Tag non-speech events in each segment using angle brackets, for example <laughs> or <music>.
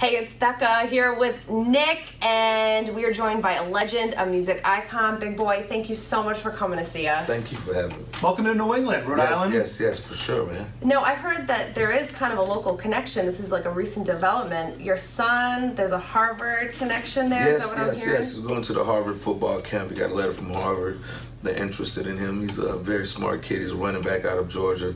Hey, it's Bekah here with Nick, and we are joined by a legend, a music icon, Big Boi. Thank you so much for coming to see us. Thank you for having me. Welcome to New England, Rhode yes, Island. yes, yes, for sure, man. No, I heard that there is kind of a local connection. This is like a recent development. Your son, there's a Harvard connection there. Yes, that what yes, I'm hearing? yes. We're going to the Harvard football camp. We got a letter from Harvard. They're interested in him. He's a very smart kid. He's a running back out of Georgia.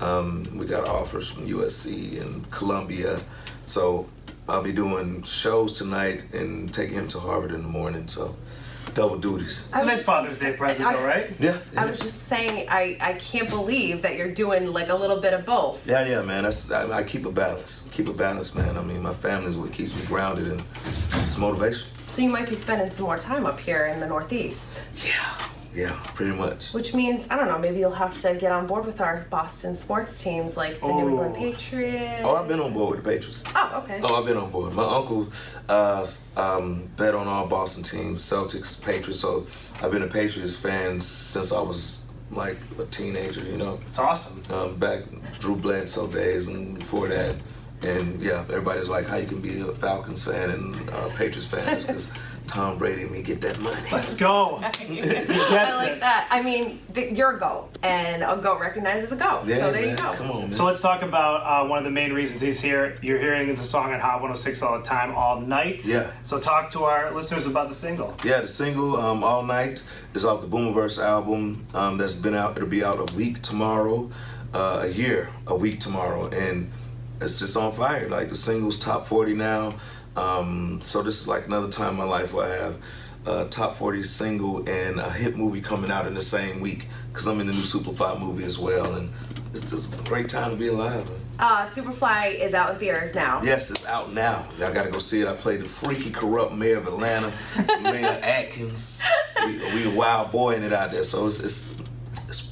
Um, we got offers from USC and Columbia. So I'll be doing shows tonight and taking him to Harvard in the morning. So double duties. I was Tonight's Father's Day present, I- though, right? Yeah. I was just saying, I, I can't believe that you're doing like a little bit of both. yeah, yeah, man. That's I, I keep a balance. Keep a balance, man. I mean, my family is what keeps me grounded and it's motivation. So you might be spending some more time up here in the Northeast. Yeah, yeah, pretty much. Which means, I don't know, maybe you'll have to get on board with our Boston sports teams like the New England Oh. Patriots. Oh, I've been on board with the Patriots. Oh, okay. Oh, I've been on board. My uncle uh, s- um, bet on all Boston teams, Celtics, Patriots. So I've been a Patriots fan since I was like a teenager. You know, It's awesome. um, back Drew Bledsoe days and before that. And yeah, everybody's like, how you can be a Falcons fan and uh, Patriots fan because <laughs> Tom Brady and me get that money. Let's go. He <laughs> I like <laughs> it. that. I mean, but you're a goat, and a goat recognizes a goat. Yeah, so there man. you go. Come on, man. So let's talk about uh, one of the main reasons he's here. You're hearing the song on Hot 106 all the time, all night. Yeah. So talk to our listeners about the single. Yeah, the single um, "All Night" is off the Boomiverse album um, that's been out. It'll be out a week tomorrow, uh, a year, a week tomorrow, and it's just on fire. Like the single's top forty now. Um, so this is like another time in my life where I have a top forty single and a hit movie coming out in the same week because I'm in the new Superfly movie as well, and it's just a great time to be alive. Uh, Superfly is out in theaters now. Yes, it's out now. Y'all gotta go see it. I played the freaky, corrupt mayor of Atlanta, Mayor <laughs> Atkins. We, we a wild boy in it out there, so it's, it's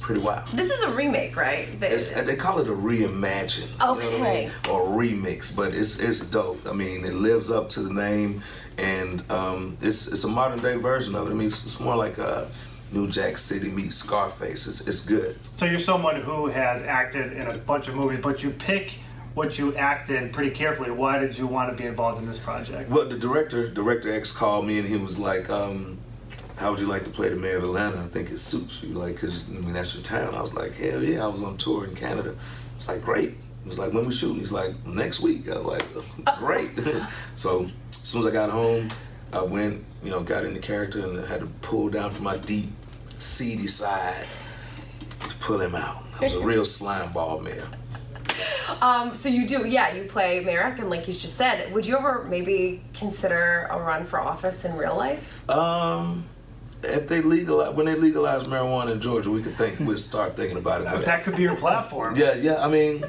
pretty wild. This is a remake, right? The- It's, they call it a reimagine, you know what I Okay. mean? or remix, but it's it's dope. I mean, it lives up to the name, and um, it's it's a modern day version of it. I mean, it's, it's more like a New Jack City meets Scarface. It's it's good. So you're someone who has acted in a bunch of movies, but you pick what you act in pretty carefully. Why did you want to be involved in this project? Well, the director, Director X, called me and he was like, um, "How would you like to play the mayor of Atlanta? I think it suits you, like, cause I mean that's your town." I was like, "Hell yeah!" I was on tour in Canada. It's like great. He was like, "When we shooting?" He's like, "Next week." I was like, <laughs> "Great." <laughs> so as soon as I got home, I went, you know, got into character and had to pull down from my deep, seedy side to pull him out. I was a real <laughs> slime ball mayor. Um, so you do, yeah, you play Mayor and like you just said. Would you ever maybe consider a run for office in real life? Um, if they legalize when they legalize marijuana in Georgia, we could think we'd start thinking about it. But That could be your platform. yeah, yeah. I mean,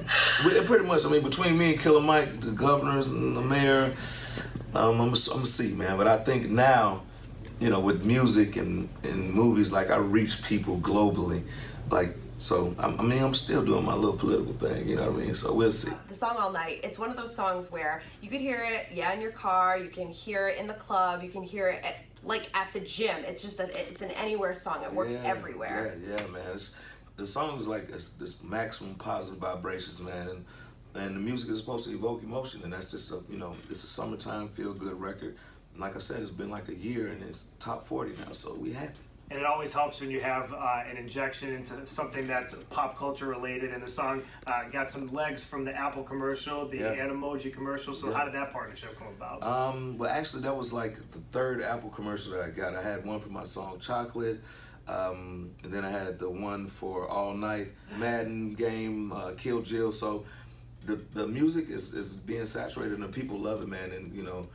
we, pretty much. I mean, between me and Killer Mike, the governors and the mayor, um, I'm, a, I'm a C man. But I think now, you know, with music and, and movies, like I reach people globally, like. So I'm, I mean, I'm still doing my little political thing, you know what I mean. So we'll see. The song All Night, it's one of those songs where you could hear it, yeah, in your car, you can hear it in the club, you can hear it at, like at the gym. It's just a, it's an anywhere song. It works Yeah, everywhere. Yeah, yeah, man. It's, the song is like it's, this maximum positive vibrations, man, and and the music is supposed to evoke emotion, and that's just a you know it's a summertime feel good record. And like I said, it's been like a year, and it's top forty now, so we happy. And it always helps when you have uh, an injection into something that's pop culture related. And the song uh, got some legs from the Apple commercial, the Yeah. Animoji commercial. So Yeah. how did that partnership come about? Um, well, actually, that was like the third Apple commercial that I got. I had one for my song Chocolate, um, and then I had the one for All Night Madden game, uh, Kill Jill. So the the music is, is being saturated, and the people love it, man. And you know,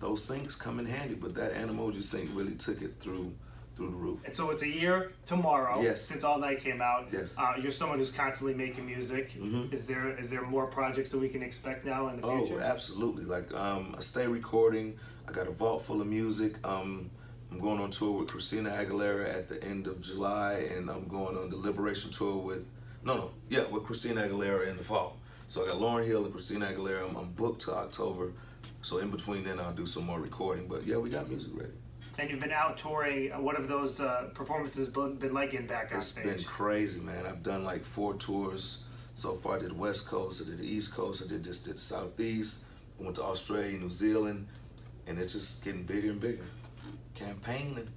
those syncs come in handy, but that Animoji sync really took it through through the roof. and so it's a year tomorrow Yes. since All Night came out. Yes. Uh, you're someone who's constantly making music. Is there is there more projects that we can expect now in the Oh, future? absolutely. Like um, I stay recording. I got a vault full of music. Um, I'm going on tour with Christina Aguilera at the end of July, and I'm going on the Liberation tour with no, no, yeah, with Christina Aguilera in the fall. So I got Lauryn Hill and Christina Aguilera. I'm, I'm booked to October. So in between then, I'll do some more recording. But yeah, we got music ready. And you've been out touring. Uh, What have those uh, performances been been like in back on It's stage? been crazy, man. I've done like four tours so far. I did West Coast, I did the East Coast, I did just did the Southeast. I went to Australia, New Zealand, and it's just getting bigger and bigger. Campaigning.